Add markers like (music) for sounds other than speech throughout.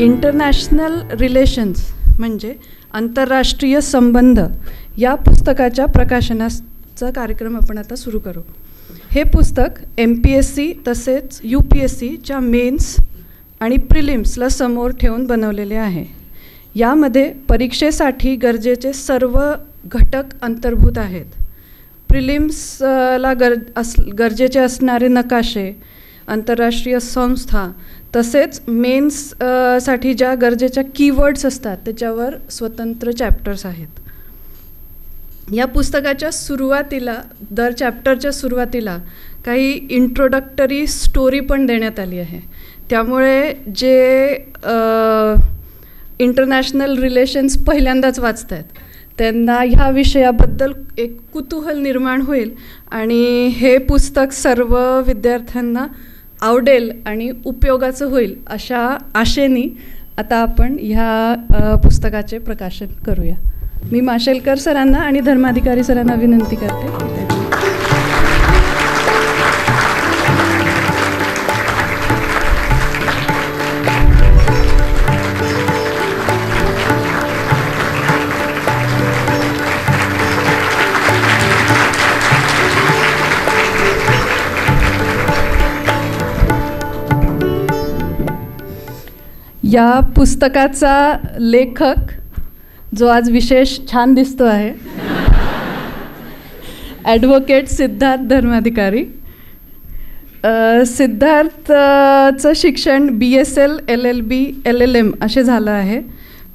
International relations म्हणजे आंतरराष्ट्रीय संबंध या पुस्तकाच्या प्रकाशनाचा कार्यक्रम आपण आता सुरू करू. हे पुस्तक एम पी एस सी तसेच यू पी एस सीच्या मेन्स आणि प्रिलिम्सला समोर ठेवून बनवलेले आहे. यामध्ये परीक्षेसाठी गरजेचे सर्व घटक अंतर्भूत आहेत. प्रिलिम्सला गर अस गरजेचे असणारे नकाशे आंतरराष्ट्रीय संस्था तसेच मेन्ससाठी ज्या गरजेच्या कीवर्ड्स असतात त्याच्यावर स्वतंत्र चॅप्टर्स आहेत. या पुस्तकाच्या सुरुवातीला दर चॅप्टरच्या सुरुवातीला काही इंट्रोडक्टरी स्टोरी पण देण्यात आली आहे. त्यामुळे जे इंटरनॅशनल रिलेशन्स पहिल्यांदाच वाचत आहेत त्यांना ह्या विषयाबद्दल एक कुतूहल निर्माण होईल आणि हे पुस्तक सर्व विद्यार्थ्यांना आवडेल आणि उपयोगाचं होईल अशा आशेने आता आपण ह्या पुस्तकाचे प्रकाशन करूया. मी माशेलकर सरांना आणि धर्माधिकारी सरांना विनंती करते. या पुस्तकाचा लेखक जो आज विशेष छान दिसतो आहे ॲडव्होकेट सिद्धार्थ धर्माधिकारी. सिद्धार्थचं शिक्षण B S L L L B L L M असे झालं आहे.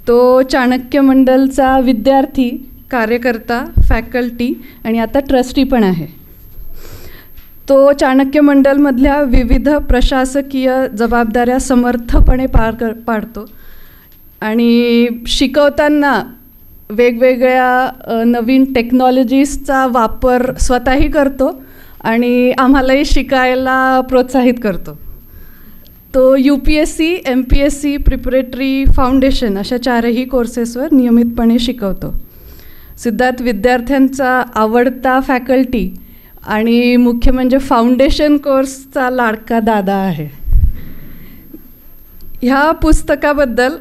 तो चाणक्य मंडलचा विद्यार्थी कार्यकर्ता फॅकल्टी आणि आता ट्रस्टी पण आहे. तो चाणक्य मंडलमधल्या विविध प्रशासकीय जबाबदाऱ्या समर्थपणे पार कर पाडतो. आणि शिकवताना वेगवेगळ्या नवीन टेक्नॉलॉजीजचा वापर स्वतःही करतो आणि आम्हालाही शिकायला प्रोत्साहित करतो. तो U P S C M P S C preparatory foundation अशा चारही कोर्सेसवर नियमितपणे शिकवतो. सिद्धार्थ विद्यार्थ्यांचा आवडता फॅकल्टी आणि मुख्य म्हणजे फाउंडेशन कोर्सचा लाडका दादा आहे. ह्या पुस्तकाबद्दल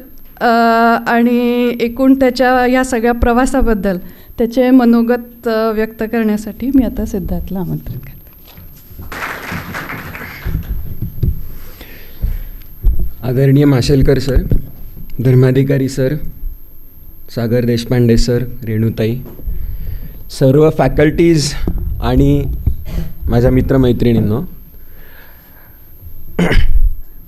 आणि एकूण त्याच्या ह्या सगळ्या प्रवासाबद्दल त्याचे मनोगत व्यक्त करण्यासाठी मी आता सिद्धार्थला आमंत्रण करते. आदरणीय Mashelkar sir Dharmadhikari sir Sagar Deshpande sir Renutai सर्व फॅकल्टीज आणि माझ्या मित्रमैत्रिणींनो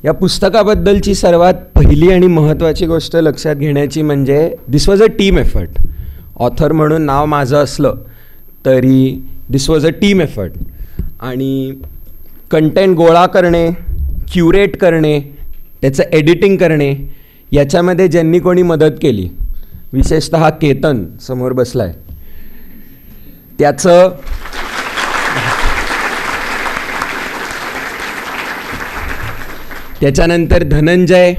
या पुस्तकाबद्दलची सर्वात पहिली आणि महत्त्वाची गोष्ट लक्षात घेण्याची म्हणजे this was a team effort author म्हणून नाव माझं असलं तरी this was a team effort आणि कंटेंट गोळा करणे क्युरेट करणे त्याचं एडिटिंग करणे याच्यामध्ये ज्यांनी कोणी मदत केली विशेषतः केतन समोर बसला आहे त्याचं त्याच्यानंतर धनंजय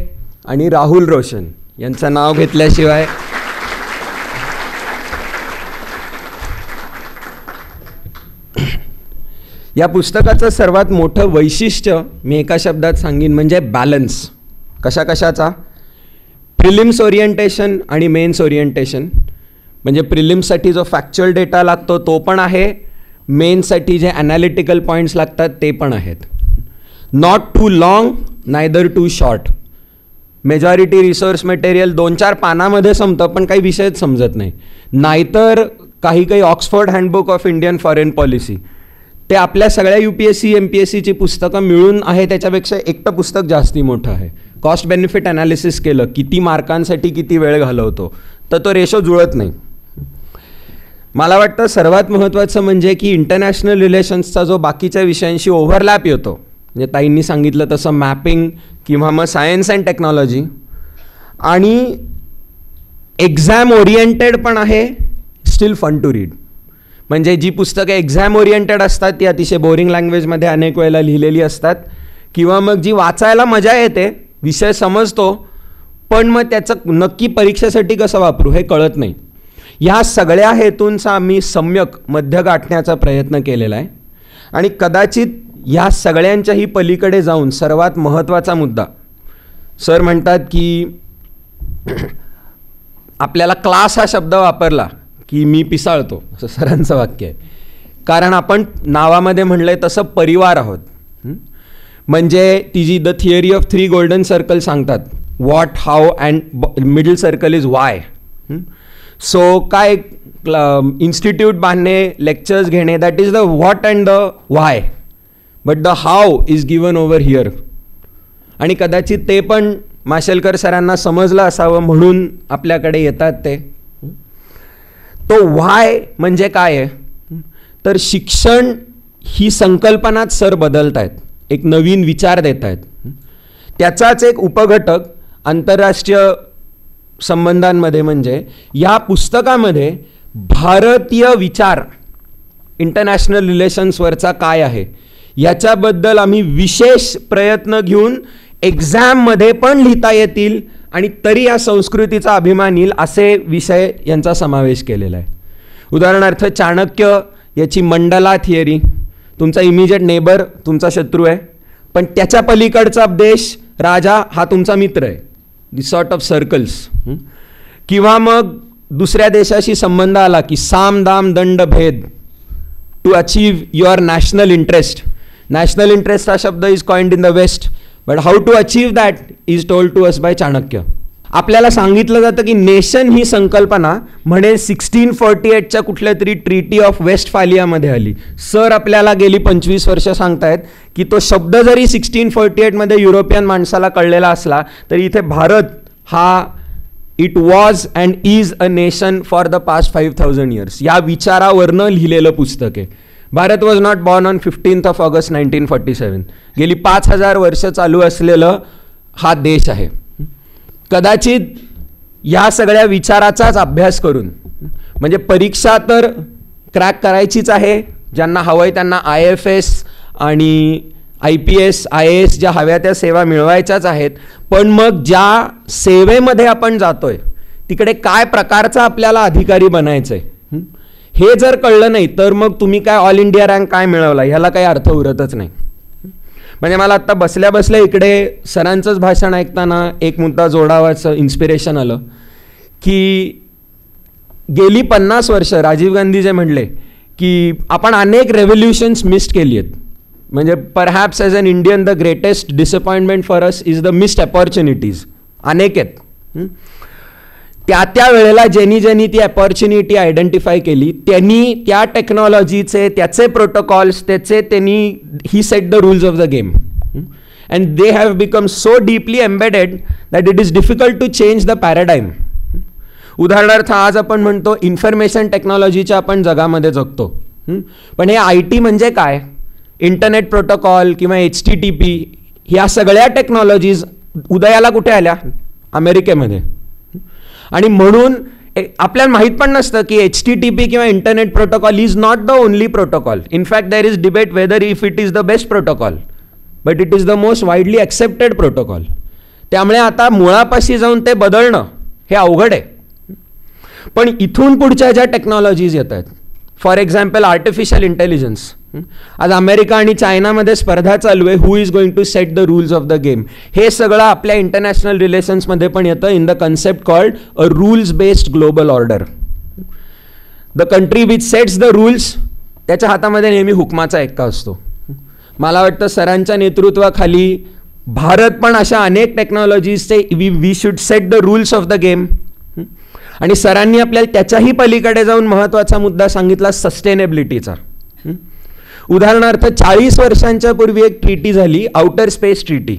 आणि राहुल रोशन यांचं नाव घेतल्याशिवाय या पुस्तकाचं सर्वात मोठं वैशिष्ट्य मी एका शब्दात सांगीन म्हणजे बॅलन्स कशा कशाचा? प्रिलिम्स ओरिएंटेशन आणि मेन्स ओरिएंटेशन म्हणजे प्रिलिम्ससाठी जो फॅक्च्युअल डेटा लागतो तो पण आहे. मेनसाठी जे ॲनालिटिकल पॉईंट्स लागतात ते पण आहेत. Not too long neither too short majority resource material दोन चार पानामध्ये संपतं पण काही विषयच समजत नाही. नाहीतर काही काही Oxford handbook of Indian foreign policy ते आपल्या सगळ्या U P S C M P S सीची पुस्तकं मिळून आहे त्याच्यापेक्षा एकटं पुस्तक जास्ती मोठं आहे. कॉस्ट बेनिफिट ॲनालिसिस केलं किती मार्कांसाठी किती वेळ घालवतो तर तो रेशो जुळत नाही. मला वाटतं सर्वात महत्त्वाचं म्हणजे की इंटरनॅशनल रिलेशन्सचा जो बाकीच्या विषयांशी ओव्हरलॅप येतो. म्हणजे ताईंनी सांगितलं तसं मॅपिंग किंवा मग सायन्स अँड टेक्नॉलॉजी आणि एक्झाम ओरिएंटेड पण आहे स्टील फन टू रीड म्हणजे जी पुस्तकं एक्झाम ओरिएंटेड असतात ती अतिशय बोरिंग लँग्वेजमध्ये अनेक वेळेला लिहिलेली असतात. किंवा मग जी वाचायला मजा येते विषय समजतो पण मग त्याचं नक्की परीक्षेसाठी कसं वापरू हे कळत नाही. ह्या सगळ्या हेतूंचा मी सम्यक मध्य गाठण्याचा प्रयत्न केलेला आहे. आणि कदाचित ह्या सगळ्यांच्याही पलीकडे जाऊन सर्वात महत्त्वाचा मुद्दा सर म्हणतात की (clears throat) आपल्याला क्लास हा शब्द वापरला की मी पिसाळतो असं सरांचं वाक्य आहे. कारण आपण नावामध्ये म्हणलं आहे तसं परिवार आहोत. म्हणजे ती जी the theory of three golden circle सांगतात what how and middle circle is why. So काय um, इन्स्टिट्यूट बांधणे लेक्चर्स घेणे that is the what and the why but the how is given over here आणि कदाचित ते पण माशेलकर सरांना समजलं असावं म्हणून आपल्याकडे येतात ते. तो व्हाय म्हणजे काय आहे? तर शिक्षण ही संकल्पनाच सर बदलत आहेत एक नवीन विचार देत आहेत त्याचाच एक उपघटक आंतरराष्ट्रीय संबंधांमध्ये म्हणजे या पुस्तकामध्ये भारतीय विचार इंटरनॅशनल रिलेशन्सवरचा काय आहे याच्याबद्दल आम्ही विशेष प्रयत्न घेऊन एक्झाममध्ये पण लिहिता येतील आणि तरी या संस्कृतीचा अभिमान येईल असे विषय यांचा समावेश केलेला आहे. उदाहरणार्थ चाणक्य याची मंडला थिअरी तुमचा इमिजिएट नेबर तुमचा शत्रू आहे. पण त्याच्या पलीकडचा देश राजा हा तुमचा मित्र आहे. सॉर्ट ऑफ सर्कल्स किंवा मग दुसऱ्या देशाशी संबंध आला की साम दाम दंड भेद to achieve your national interest national interest हा शब्द is coined in the west but how to achieve that is told to us by Chanakya आपल्याला सांगितलं जातं की नेशन ही संकल्पना म्हणे सिक्स्टीन फोर्टी एटच्या कुठल्या तरी ट्रीटी ऑफ वेस्ट फालियामध्ये आली. सर आपल्याला गेली पंचवीस वर्ष सांगतायत की तो शब्द जरी सिक्स्टीन फोर्टी एटमध्ये युरोपियन माणसाला कळलेला असला तरी इथे भारत हा it was and is a nation for the past five thousand years या विचारावरनं लिहिलेलं पुस्तक आहे. Bharat was not born on fifteenth of August nineteen forty seven गेली पाच हजार वर्ष चालू असलेलं हा देश आहे. कदाचित या सगळ्या विचाराचाच अभ्यास करून म्हणजे परीक्षा तर क्रॅक करायचीच आहे ज्यांना हवं आहे त्यांना आय एफ एस आणि I P S I A S ज्या हव्या त्या सेवा मिळवायच्याच आहेत. पण मग ज्या सेवेमध्ये आपण जातो आहे तिकडे काय प्रकारचा आपल्याला अधिकारी बनायचं आहे हे जर कळलं नाही तर मग तुम्ही काय ऑल इंडिया रँक काय मिळवला? ह्याला काही अर्थ उरतच नाही. म्हणजे मला आत्ता बसल्या बसल्या इकडे सरांचंच भाषण ऐकताना एक मुद्दा जोडावाचं इन्स्पिरेशन आलं. की गेली पन्नास वर्ष राजीव गांधी जे म्हणले की आपण अनेक रेव्होल्युशन्स मिस्ड केली आहेत म्हणजे perhaps as an Indian the greatest disappointment for us is the missed opportunities अनेक आहेत. त्या त्या वेळेला ज्यांनी ज्यांनी ती अपॉर्च्युनिटी आयडेंटिफाय केली त्यांनी त्या टेक्नॉलॉजीचे त्याचे प्रोटोकॉल्स त्याचे त्यांनी ही set the rules of the game and they have become so deeply embedded that it is difficult to change the paradigm उदाहरणार्थ आज आपण म्हणतो इन्फॉर्मेशन टेक्नॉलॉजीच्या आपण जगामध्ये जगतो. पण हे आय टी म्हणजे काय? इंटरनेट प्रोटोकॉल किंवा एच टी टी पी ह्या सगळ्या टेक्नॉलॉजीज उदयाला कुठे आल्या? अमेरिकेमध्ये. आणि म्हणून आपल्याला माहीत पण नसतं की एच टी टी पी किंवा internet protocol is not the only protocol in fact there is debate whether if it is the best protocol but it is the most widely accepted protocol त्यामुळे आता मुळापाशी जाऊन ते बदलणं हे अवघड आहे. पण इथून पुढच्या ज्या टेक्नॉलॉजीज येत आहेत फॉर एक्झाम्पल आर्टिफिशियल इंटेलिजन्स आज अमेरिका आणि चायनामध्ये स्पर्धा चालू आहे. Who is going to set the rules of the game हे सगळं आपल्या इंटरनॅशनल रिलेशन्समध्ये पण येतं. In the concept called a rules based global order the country which sets the rules त्याच्या हातामध्ये नेहमी हुकमाचा एक्का असतो. मला वाटतं सरांच्या नेतृत्वाखाली भारत पण अशा अनेक टेक्नॉलॉजीजचे we we should set the rules of the game आणि सरांनी आपल्याला त्याच्याही पलीकडे जाऊन महत्त्वाचा मुद्दा सांगितला सस्टेनेबिलिटीचा उदाहरणार्थ चाळीस वर्षांच्या पूर्वी एक ट्रीटी झाली आउटर स्पेस ट्रीटी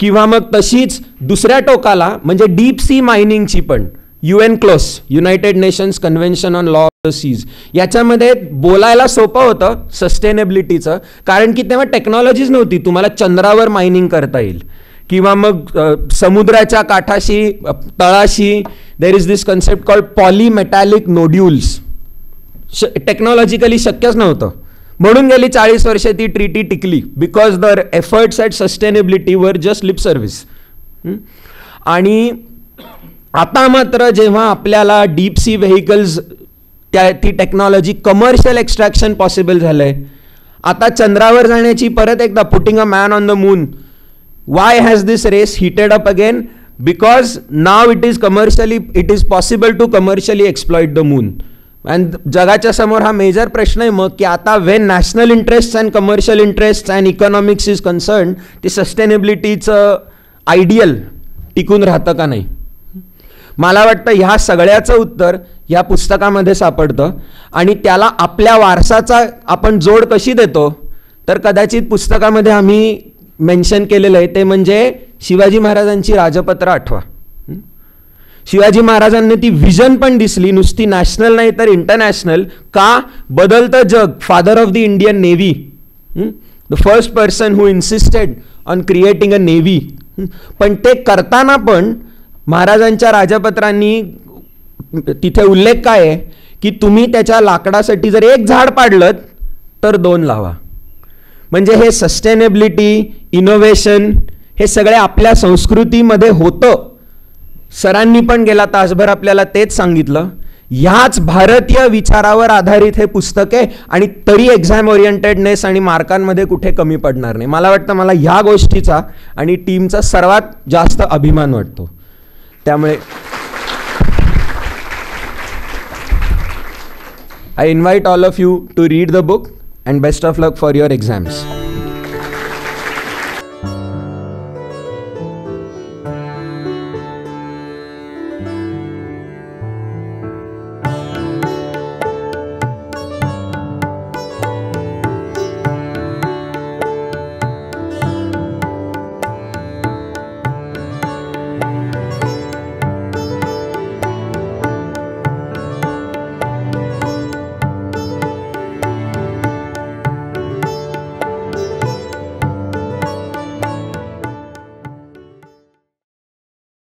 किंवा मग तशीच दुसऱ्या टोकाला म्हणजे डीप सी मायनिंगची पण UNCLOS United Nations Convention on Law of the Seas याच्यामध्ये बोलायला सोपं होतं सस्टेनेबिलिटीचं कारण की तेव्हा टेक्नॉलॉजीच नव्हती. तुम्हाला चंद्रावर मायनिंग करता येईल. किंवा मग समुद्राच्या काठाशी तळाशी there is this concept called polymetallic nodules श टेक्नॉलॉजिकली शक्यच नव्हतं. म्हणून गेली चाळीस वर्ष ती ट्रीटी टिकली because the efforts at sustainability वर जस्ट लिप सर्व्हिस आणि आता मात्र जेव्हा आपल्याला डीप सी व्हेकल्स त्या ती टेक्नॉलॉजी कमर्शियल एक्स्ट्रॅक्शन पॉसिबल झालं आहे आता चंद्रावर जाण्याची परत एकदा putting a man on the moon why has this race heated up again because now it is commercially it is possible to commercially exploit the moon and जगाच्या समोर हा मेजर प्रश्न आहे मग की आता when national interest and commercial interest and economics is concern ते सस्टेनेबिलिटीचं आयडियल टिकून राहतं का नाही? मला वाटतं ह्या सगळ्याचं उत्तर ह्या पुस्तकामध्ये सापडतं. आणि त्याला आपल्या वारसाचा आपण जोड कशी देतो? तर कदाचित पुस्तकामध्ये आम्ही मेन्शन केलेलं आहे ते म्हणजे शिवाजी महाराजांची राजपत्र आठवा. शिवाजी महाराजांनी ती व्हिजन पण दिसली नुसती नॅशनल नाही तर इंटरनॅशनल का? बदलतं जग. Father of the Indian Navy the first person who insisted on creating a navy पण ते करताना पण महाराजांच्या राजपत्रांनी तिथे उल्लेख काय आहे? की तुम्ही त्याच्या लाकडासाठी जर एक झाड पाडलं तर दोन लावा. म्हणजे हे सस्टेनेबिलिटी इनोव्हेशन हे सगळे आपल्या संस्कृतीमध्ये होतं. सरांनी पण गेला तासभर आपल्याला तेच सांगितलं. ह्याच भारतीय विचारावर आधारित हे पुस्तक आहे आणि तरी एक्झाम ओरिएंटेडनेस आणि मार्कांमध्ये कुठे कमी पडणार नाही. मला वाटतं मला ह्या गोष्टीचा आणि टीमचा सर्वात जास्त अभिमान वाटतो. त्यामुळे I invite all of you to read the book and best of luck for your exams